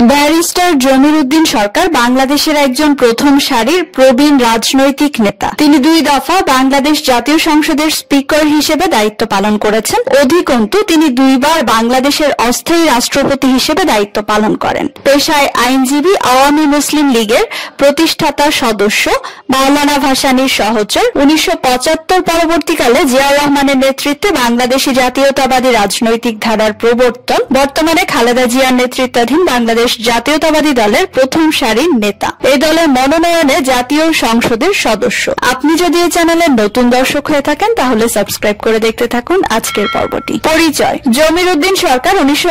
Barrister Jamir Uddin সরকার বাংলাদেশের একজন প্রথম সারির প্রবীণ রাজনৈতিক নেতা। তিনি দুই দফা বাংলাদেশ জাতীয় সংসদের স্পিকার হিসেবে দায়িত্ব পালন করেছেন। অধিকন্তু তিনি দুইবার বাংলাদেশের অস্থায়ী রাষ্ট্রপতি হিসেবে দায়িত্ব পালন করেন। পেশায় আইনজীবী, আওয়ামী মুসলিম লীগের প্রতিষ্ঠাতা সদস্য, মাওলানা ভাসানীর সহচর। উনিশশো পঁচাত্তর পরবর্তীকালে জিয়াউর রহমানের নেতৃত্বে বাংলাদেশি জাতীয়তাবাদী রাজনৈতিক ধারার প্রবর্তন বর্তমানে খালেদা জিয়ার নেতৃত্বাধীন বাংলাদেশ জাতীয়তাবাদী দলের প্রথম সারির নেতা। এই দলের মনোনয়নে জাতীয় সংসদের সদস্য। আপনি যদি এই চ্যানেলের নতুন দর্শক হয়ে থাকেন, তাহলে সাবস্ক্রাইব করে দেখতে থাকুন আজকের পর্বটি। পরিচয়। জমির উদ্দিন সরকার উনিশশো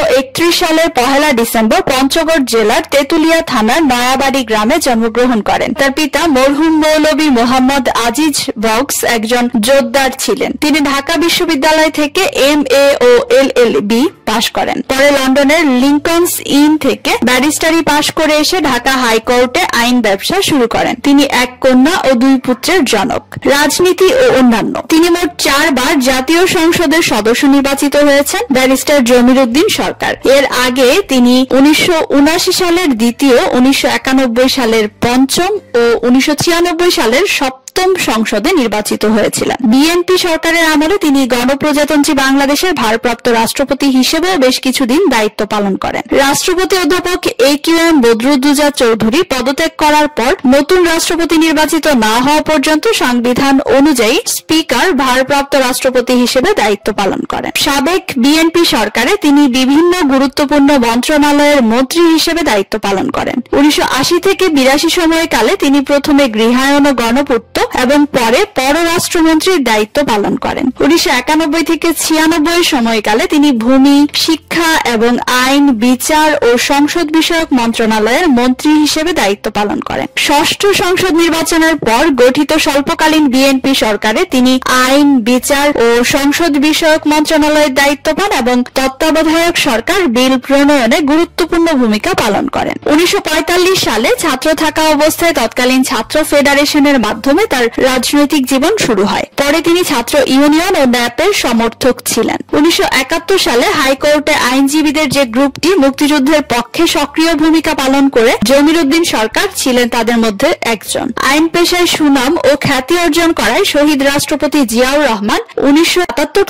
সালের পহেলা ডিসেম্বর পঞ্চগড় জেলার তেতুলিয়া থানার নয়াবাড়ি গ্রামে জন্মগ্রহণ করেন। তার পিতা মরহুম মৌলবী মোহাম্মদ আজিজ বক্স একজন জোরদার ছিলেন। তিনি ঢাকা বিশ্ববিদ্যালয় থেকে M A O L L B পাশ করেন। পরে লন্ডনের লিঙ্কনস ইন থেকে ব্যারিস্টারি পাশ করে এসে ঢাকা হাইকোর্টে আইন ব্যবসা শুরু করেন। তিনি এক কন্যা ও দুই পুত্রের জনক, রাজনীতি ও অন্যান্য। তিনি মোট চারবার জাতীয় সংসদের সদস্য নির্বাচিত হয়েছেন ব্যারিস্টার জমির উদ্দিন সরকার। এর আগে তিনি উনিশশো সালের দ্বিতীয়, উনিশশো একানব্বই সালের পঞ্চম ও উনিশশো ছিয়ানব্বই সালের সপ্তম সপ্তম সংসদে নির্বাচিত হয়েছিলেন। বিএনপি সরকারের আমলে তিনি গণপ্রজাতন্ত্রী বাংলাদেশের ভারপ্রাপ্ত রাষ্ট্রপতি হিসেবে বেশ কিছুদিন দায়িত্ব পালন করেন। রাষ্ট্রপতি অধ্যাপক A Q M Badruddoza Chowdhury পদত্যাগ করার পর নতুন রাষ্ট্রপতি নির্বাচিত না হওয়া পর্যন্ত সংবিধান অনুযায়ী স্পিকার ভারপ্রাপ্ত রাষ্ট্রপতি হিসেবে দায়িত্ব পালন করেন। সাবেক বিএনপি সরকারে তিনি বিভিন্ন গুরুত্বপূর্ণ মন্ত্রণালয়ের মন্ত্রী হিসেবে দায়িত্ব পালন করেন। উনিশশো আশি থেকে বিরাশি সময়কালে তিনি প্রথমে গৃহায়ন ও গণপূর্ত এবং পরে পররাষ্ট্রমন্ত্রীর দায়িত্ব পালন করেন। উনিশশো একানব্বই থেকে ছিয়ানব্বই সময়কালে তিনি ভূমি, শিক্ষা এবং আইন, বিচার ও সংসদ বিষয়ক মন্ত্রণালয়ের মন্ত্রী হিসেবে দায়িত্ব পালন করেন। ষষ্ঠ সংসদ নির্বাচনের পর গঠিত স্বল্পকালীন বিএনপি সরকারে তিনি আইন, বিচার ও সংসদ বিষয়ক মন্ত্রণালয়ের দায়িত্ব পান এবং তত্ত্বাবধায়ক সরকার বিল প্রণয়নে গুরুত্বপূর্ণ ভূমিকা পালন করেন। উনিশশো পঁয়তাল্লিশ সালে ছাত্র থাকা অবস্থায় তৎকালীন ছাত্র ফেডারেশনের মাধ্যমে তার রাজনৈতিক জীবন শুরু হয়। পরে তিনি ছাত্র ইউনিয়ন ও ন্যাপের সমর্থক ছিলেন। উনিশশো একাত্তর সালে হাইকোর্টে আইনজীবীদের যে গ্রুপটি মুক্তিযুদ্ধের পক্ষে সক্রিয় ভূমিকা পালন করে জমির উদ্দিন সরকার ছিলেন তাদের মধ্যে একজন। আইন পেশায় সুনাম ও খ্যাতি অর্জন করায় শহীদ রাষ্ট্রপতি জিয়াউর রহমান উনিশশো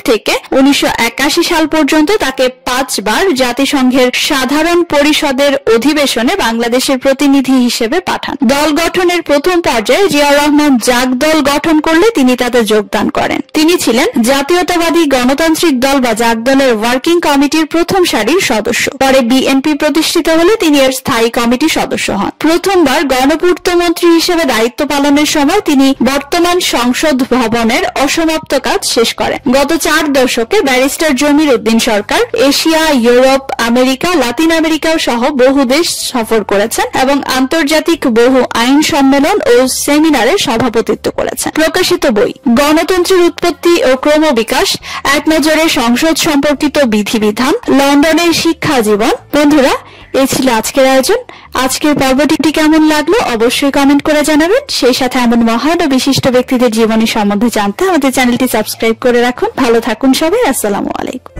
থেকে উনিশশো একাশি সাল পর্যন্ত তাকে পাঁচবার জাতিসংঘের সাধারণ পরিষদের অধিবেশনে বাংলাদেশের প্রতিনিধি হিসেবে পাঠান। দল গঠনের প্রথম পর্যায়ে জিয়াউর রহমান জাগ দল গঠন করলে তিনি তাতে যোগদান করেন। তিনি ছিলেন জাতীয়তাবাদী গণতান্ত্রিক দল বা জাগ দলের ওয়ার্কিং কমিটির প্রথম সারির সদস্য। পরে বিএনপি প্রতিষ্ঠিত হলে তিনি এর স্থায়ী কমিটির সদস্য হন। প্রথমবার গণপূর্ত মন্ত্রী হিসেবে দায়িত্ব পালনের সময় তিনি বর্তমান সংসদ ভবনের অসমাপ্ত কাজ শেষ করেন। গত চার দশকে barrister Jamir Uddin Sarkar, Asia, Europe, America, Latin America সহ বহু দেশ সফর করেছেন এবং আন্তর্জাতিক বহু আইন সম্মেলন ও সেমিনারে সভাপতিত্ব করেছেন। প্রকাশিত বই, গণতন্ত্রের উৎপত্তি ও ক্রমবিকাশ, এক নজরে সংসদ সম্পর্কিত বিধিবিধান, লন্ডনের শিক্ষা জীবন। বন্ধুরা এই ছিল আজকের আয়োজন। আজকের পর্বটি কেমন লাগল অবশ্যই কমেন্ট করে জানাবেন। সেই সাথে এমন মহান ও বিশিষ্ট ব্যক্তিদের জীবনী সম্বন্ধে জানতে আমাদের চ্যানেলটি সাবস্ক্রাইব করে রাখুন। ভালো থাকুন সবাই, আসসালামু আলাইকুম।